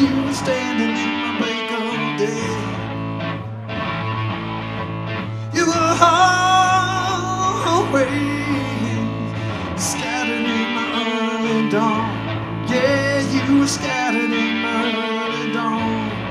You were standing in my of day. You were scattered in my early dawn. Yeah, you were scattered in my early dawn.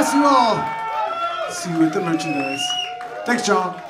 Bless you all. See you with the merchandise. Thanks, John.